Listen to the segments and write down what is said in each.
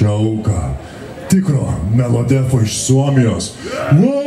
šauką. Tikro melodefo iš Suomijos. Yeah!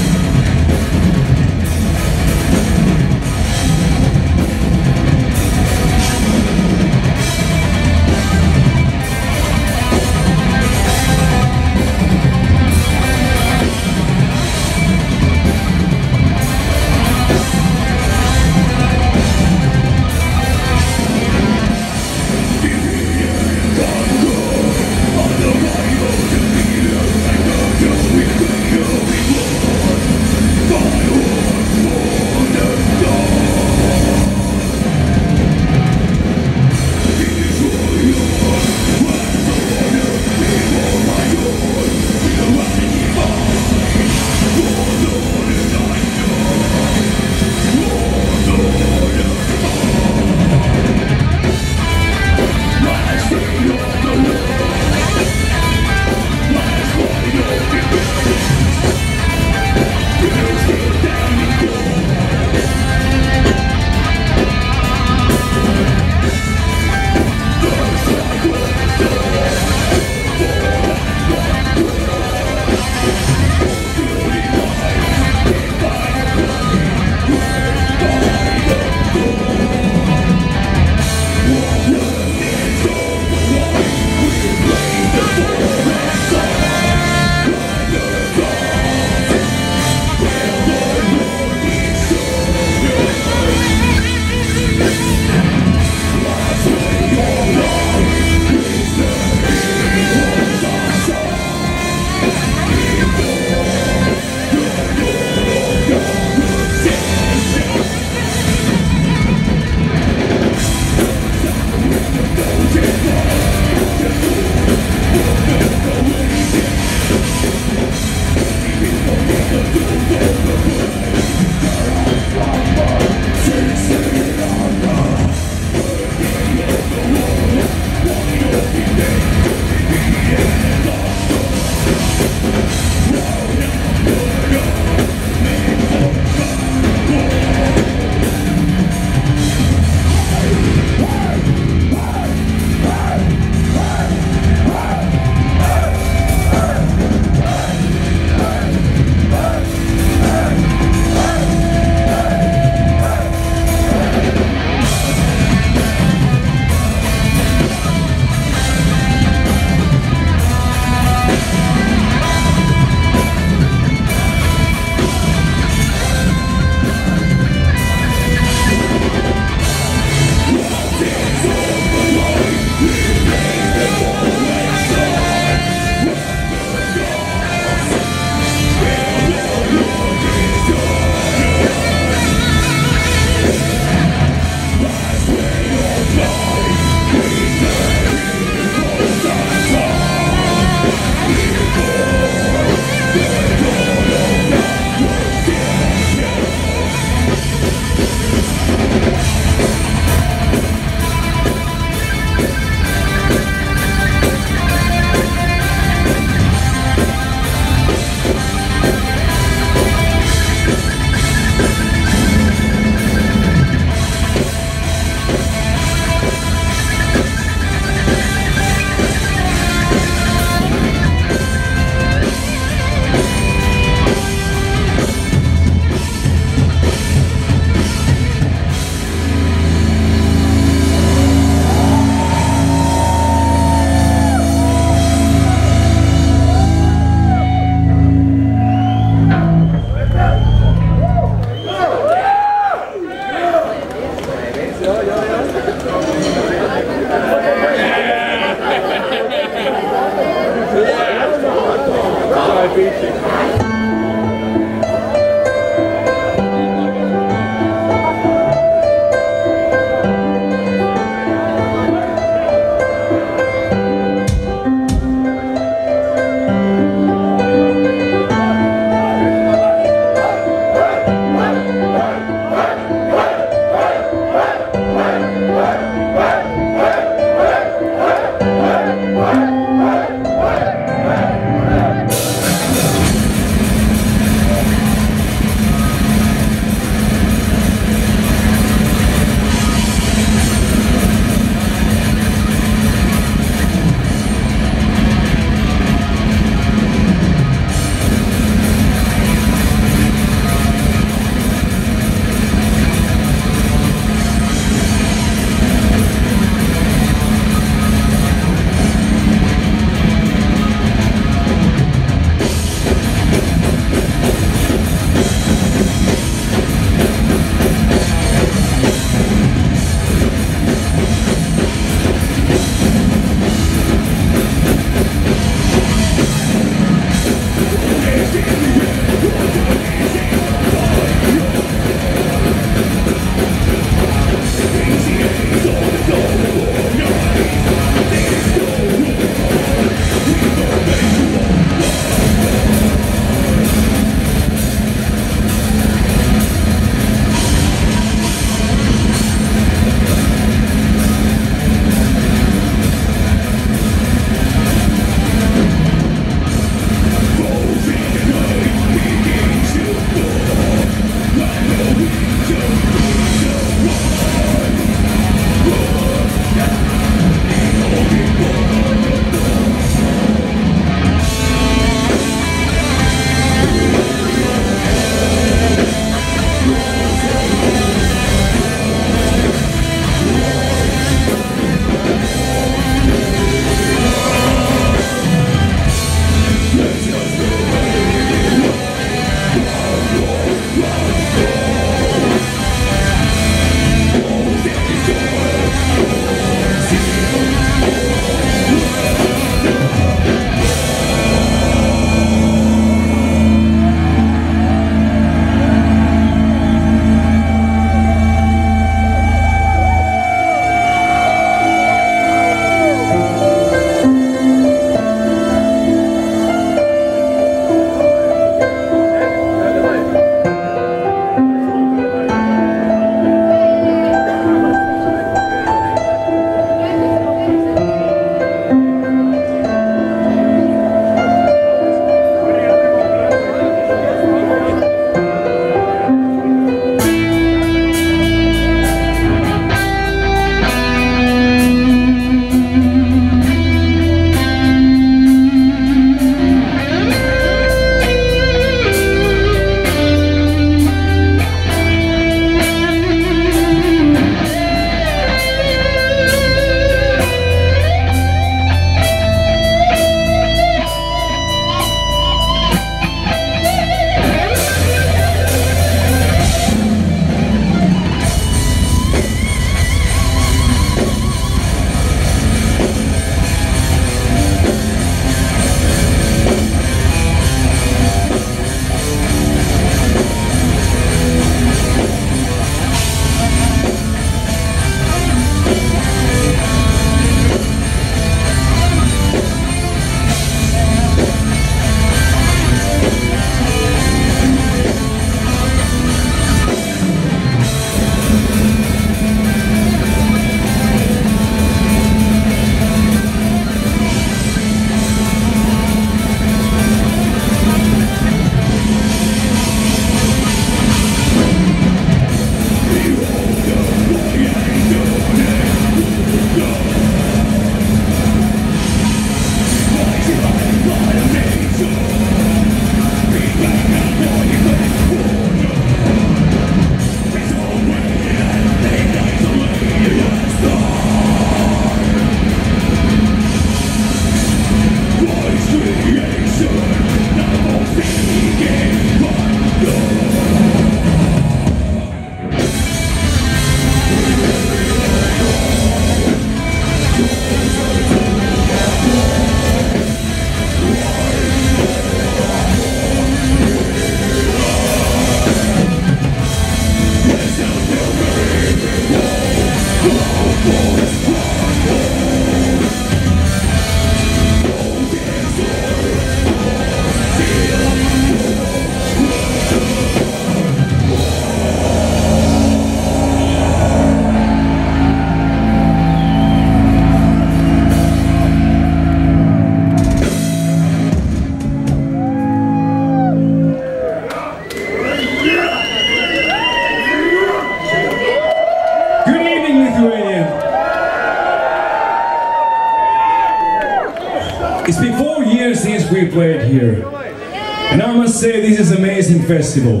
Festival.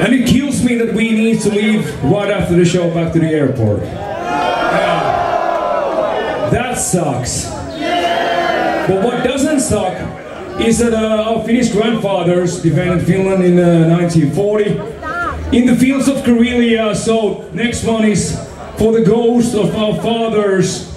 And it kills me that we need to leave right after the show back to the airport. That sucks. But what doesn't suck is that uh, our Finnish grandfathers defended Finland in uh, 1940 in the fields of Karelia. So next one is for the ghost of our fathers,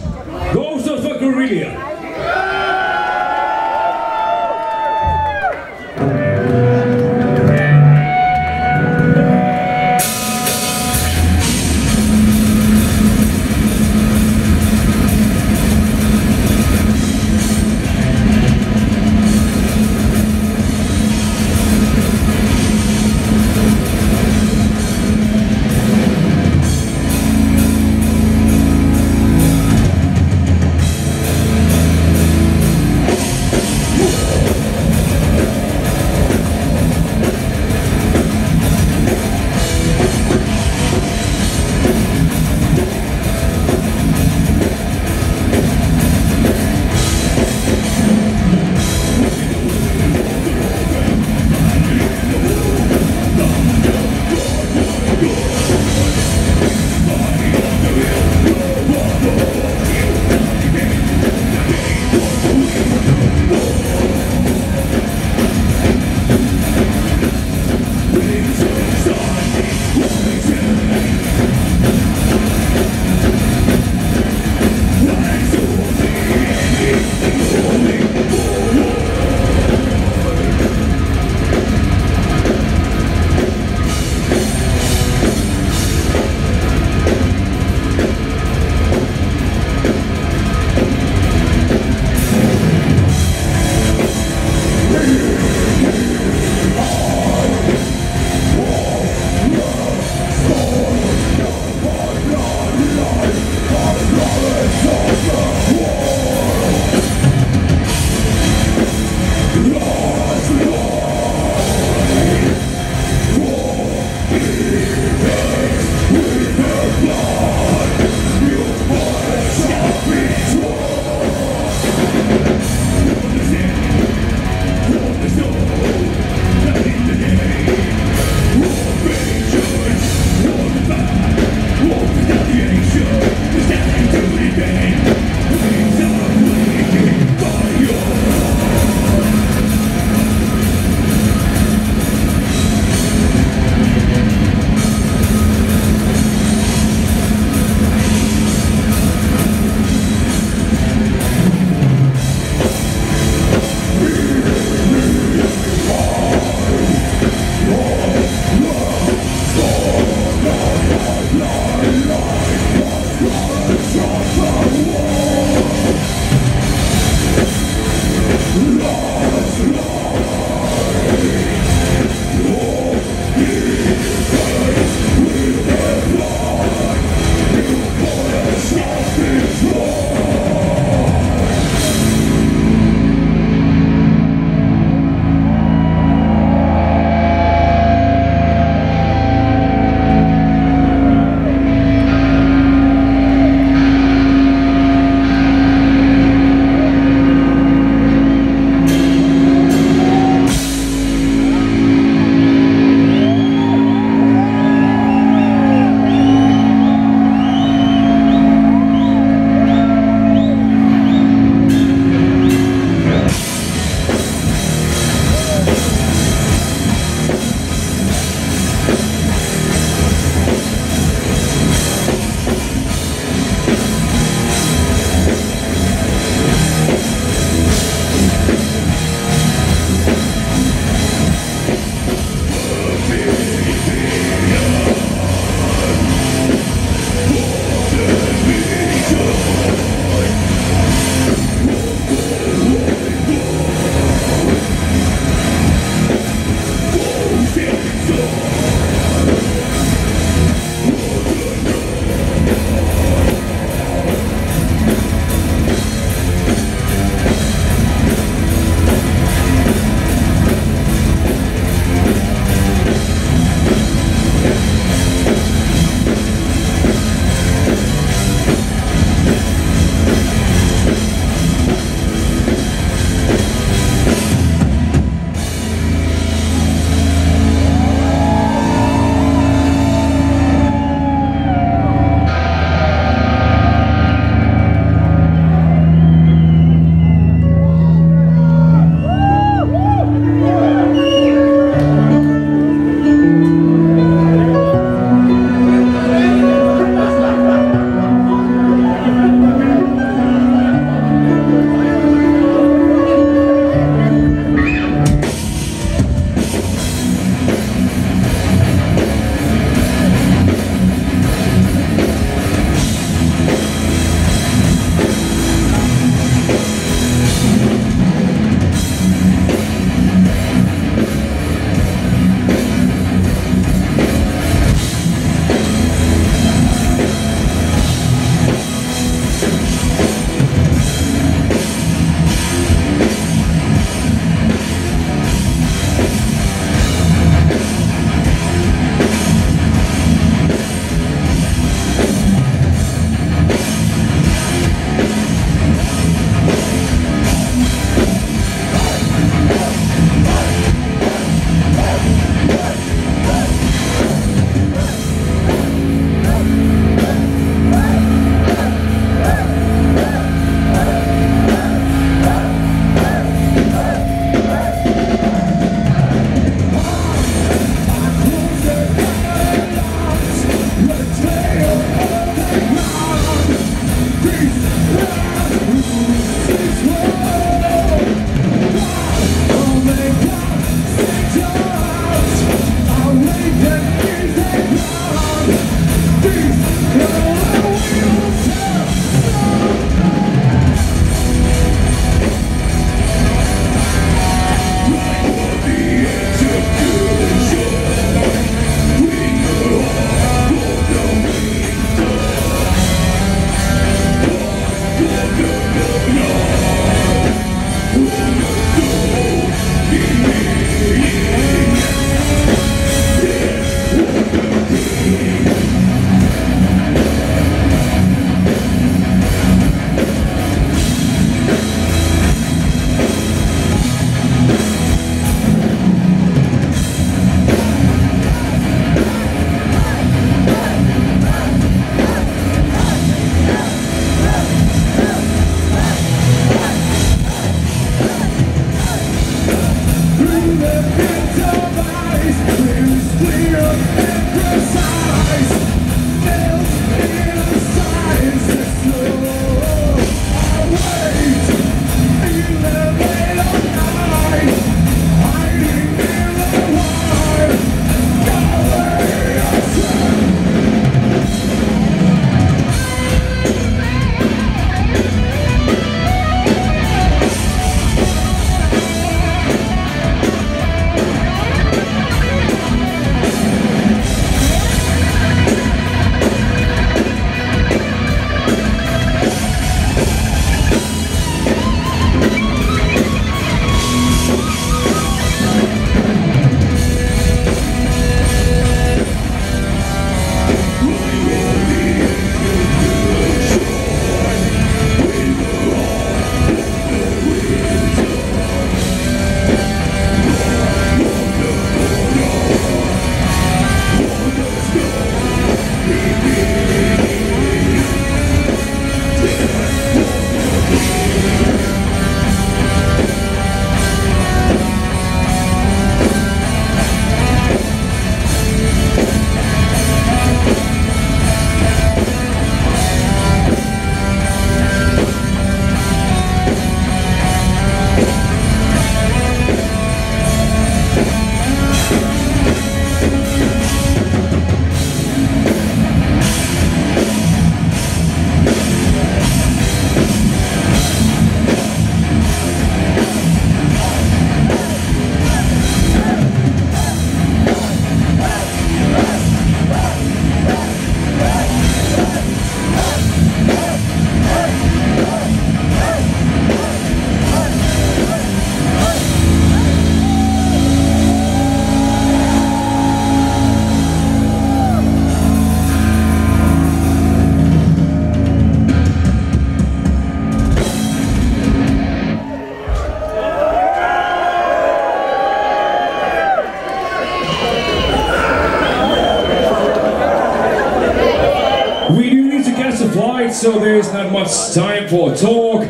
so there's not much time for talk.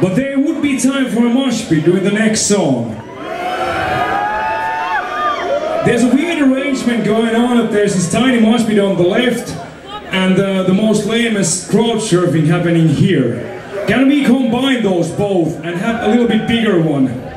But there would be time for a mosh pit during the next song. There's a weird arrangement going on that there's this tiny mosh pit on the left and uh, the most lamest crowd surfing happening here. Can we combine those both and have a little bit bigger one?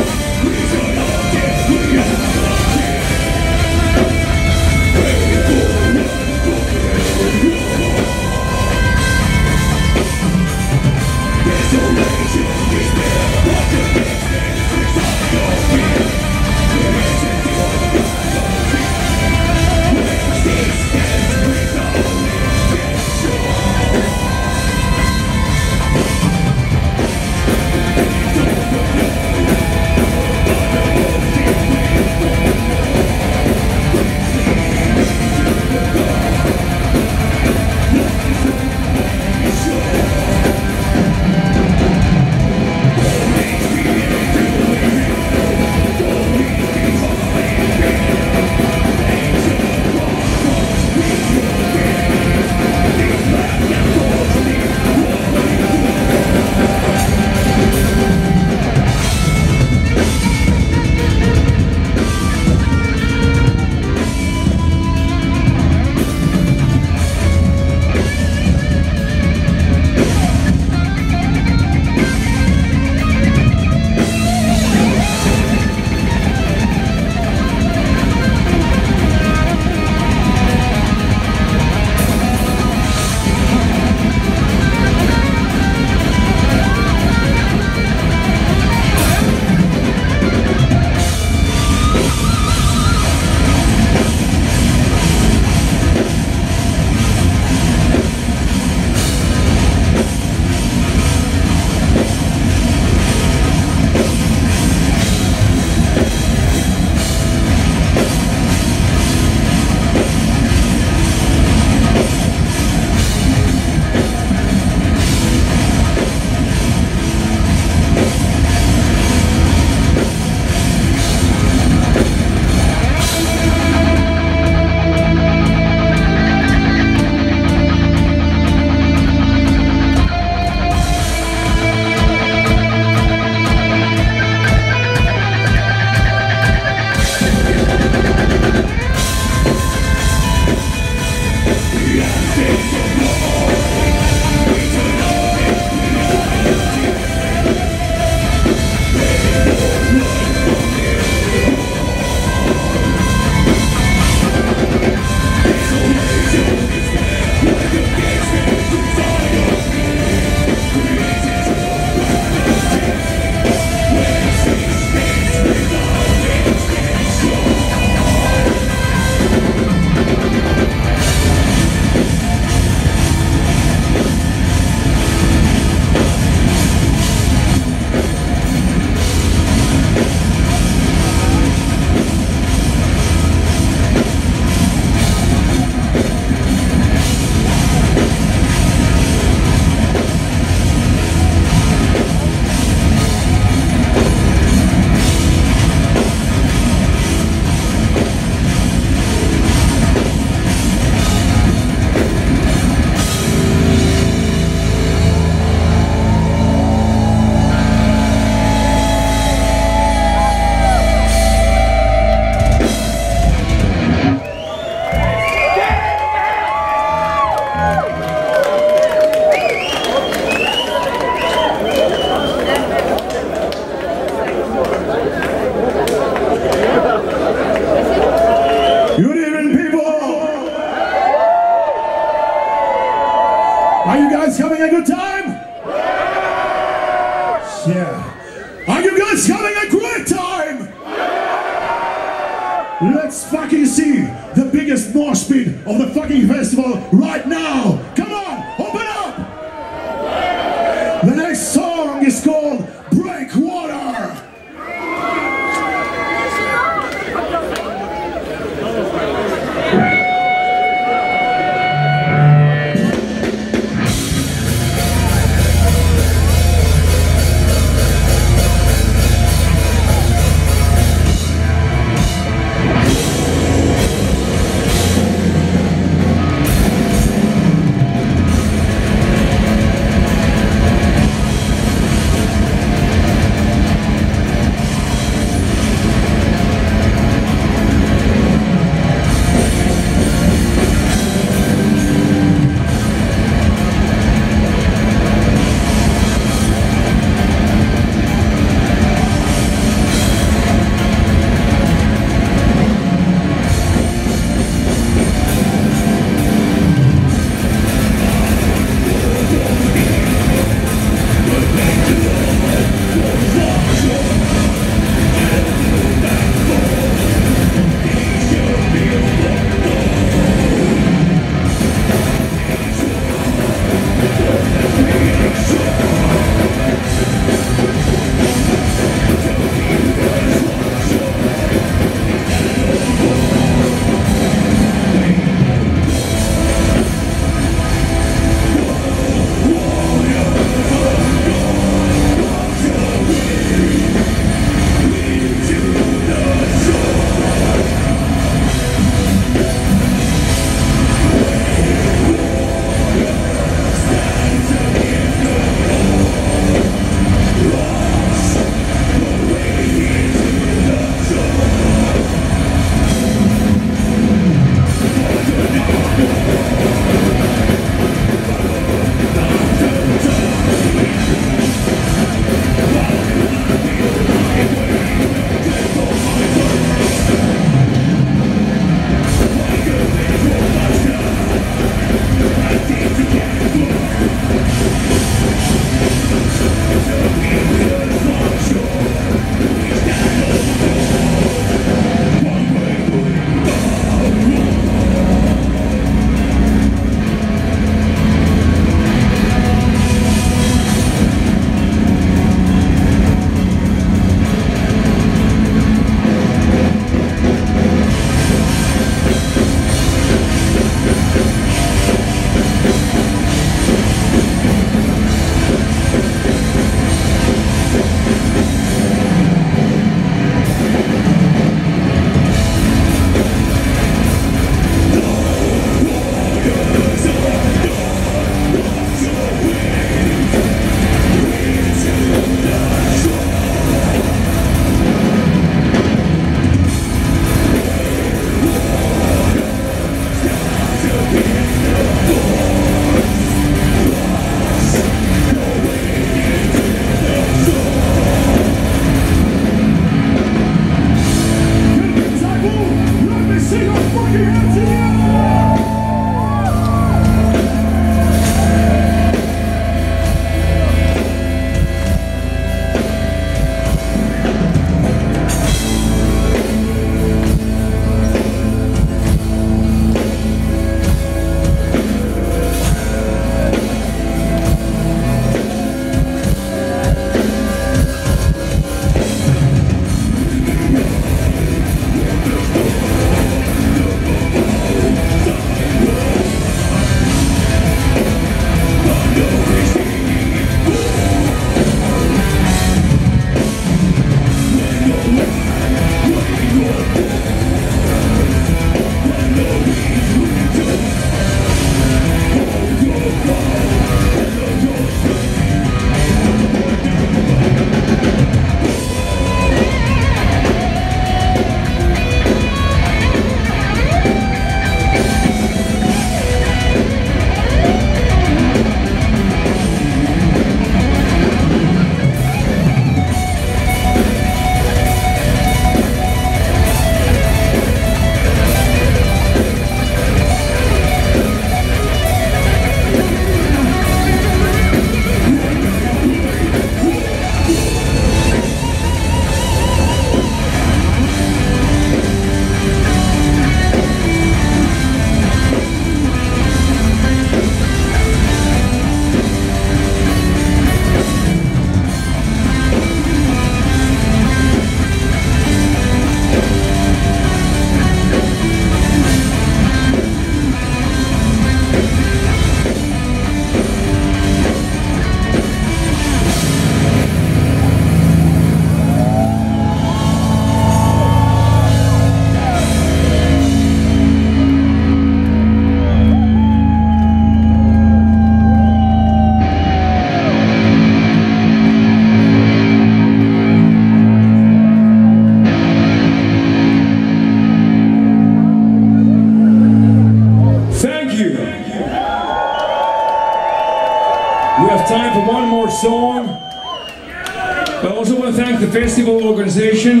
Time for one more song. I also want to thank the festival organization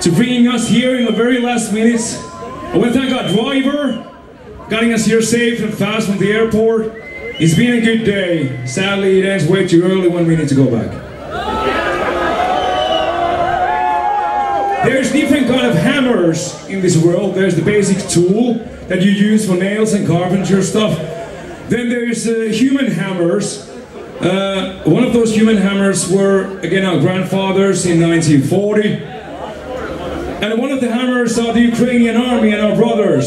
to bringing us here in the very last minutes. I want to thank our driver, getting us here safe and fast from the airport. It's been a good day. Sadly, it ends way too early when we need to go back. There's different kind of hammers in this world. There's the basic tool that you use for nails and carpenter stuff. Then there's uh, human hammers. Uh, one of those human hammers were, again, our grandfathers in 1940. And one of the hammers are the Ukrainian army and our brothers.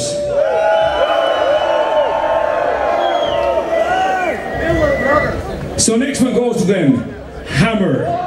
So next one goes to them. Hammer.